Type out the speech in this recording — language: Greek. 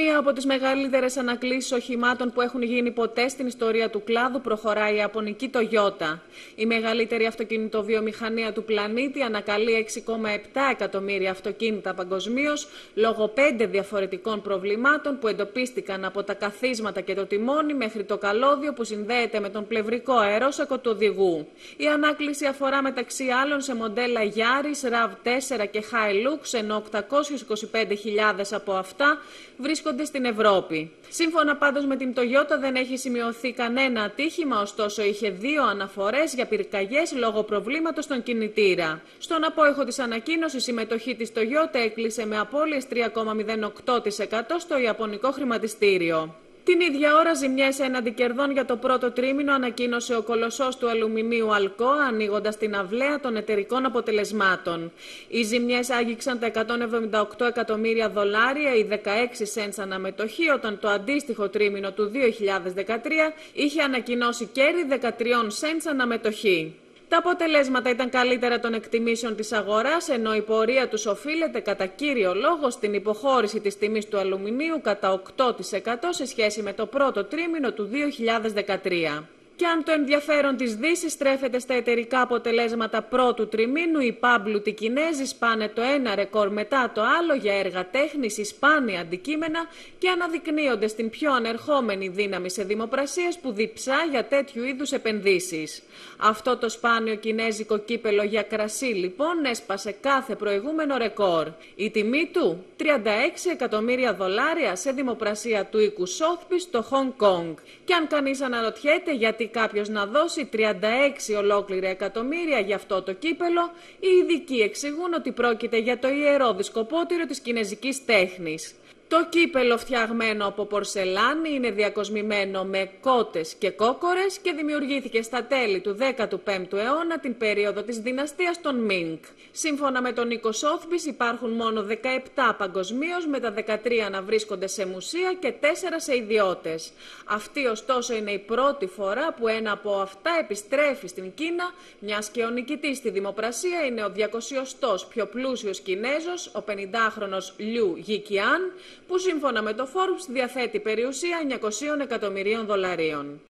μία από τις μεγαλύτερες ανακλήσεις οχημάτων που έχουν γίνει ποτέ στην ιστορία του κλάδου, προχωράει η Ιαπωνική Toyota. Η μεγαλύτερη αυτοκινητοβιομηχανία του πλανήτη ανακαλεί 6,7 εκατομμύρια αυτοκίνητα παγκοσμίως λόγω πέντε διαφορετικών προβλημάτων που εντοπίστηκαν από τα καθίσματα και το τιμόνι μέχρι το καλώδιο που συνδέεται με τον πλευρικό αερόσακο του οδηγού. Η ανάκληση αφορά μεταξύ άλλων σε μοντέλα Yaris, RAV4 και Hilux, ενώ 825.000 από αυτά βρίσκονται στην Ευρώπη. Σύμφωνα πάντως με την Toyota δεν έχει σημειωθεί κανένα ατύχημα, ωστόσο είχε δύο αναφορές για πυρκαγιές λόγω προβλήματος στον κινητήρα. Στον απόϊχο της ανακοίνωσης η συμμετοχή της Toyota έκλεισε με απώλειες 3,08% στο Ιαπωνικό χρηματιστήριο. Την ίδια ώρα, ζημιές έναντι κερδών για το πρώτο τρίμηνο ανακοίνωσε ο κολοσσός του αλουμινίου Αλκό, ανοίγοντας την αυλαία των εταιρικών αποτελεσμάτων. Οι ζημιές άγγιξαν τα 178 εκατομμύρια δολάρια ή 16 σέντς αναμετοχή, όταν το αντίστοιχο τρίμηνο του 2013 είχε ανακοινώσει κέρδη 13 σέντς αναμετοχή. Τα αποτελέσματα ήταν καλύτερα των εκτιμήσεων της αγοράς, ενώ η πορεία τους οφείλεται κατά κύριο λόγο στην υποχώρηση της τιμής του αλουμινίου κατά 8% σε σχέση με το πρώτο τρίμηνο του 2013. Και αν το ενδιαφέρον της Δύσης στρέφεται στα εταιρικά αποτελέσματα πρώτου τριμήνου, οι πάμπλουτοι Κινέζοι σπάνε το ένα ρεκόρ μετά το άλλο για έργα τέχνης, σπάνια αντικείμενα και αναδεικνύονται στην πιο ανερχόμενη δύναμη σε δημοπρασίες που διψά για τέτοιου είδους επενδύσεις. Αυτό το σπάνιο κινέζικο κύπελο για κρασί λοιπόν έσπασε κάθε προηγούμενο ρεκόρ. Η τιμή του 36 εκατομμύρια δολάρια σε δημοπρασία του οίκου Σόθπη στο Χονγκ Κόνγκ. Και αν κανείς αναρωτιέται γιατί κάποιος να δώσει 36 ολόκληρα εκατομμύρια για αυτό το κύπελο, οι ειδικοί εξηγούν ότι πρόκειται για το ιερό δισκοπότηρο της κινέζικης τέχνης. Το κύπελο φτιαγμένο από πορσελάνη είναι διακοσμημένο με κότες και κόκορες και δημιουργήθηκε στα τέλη του 15ου αιώνα την περίοδο της δυναστείας των Μίνκ. Σύμφωνα με τον Νίκο Σόθμπης υπάρχουν μόνο 17 παγκοσμίως με τα 13 να βρίσκονται σε μουσεία και 4 σε ιδιώτες. Αυτή ωστόσο είναι η πρώτη φορά που ένα από αυτά επιστρέφει στην Κίνα, μιας και ο νικητής στη δημοπρασία είναι ο 200ος πιο πλούσιος Κινέζος, ο 50χρονος Λιου Γικιάν, που σύμφωνα με το Forbes διαθέτει περιουσία 900 εκατομμυρίων δολαρίων.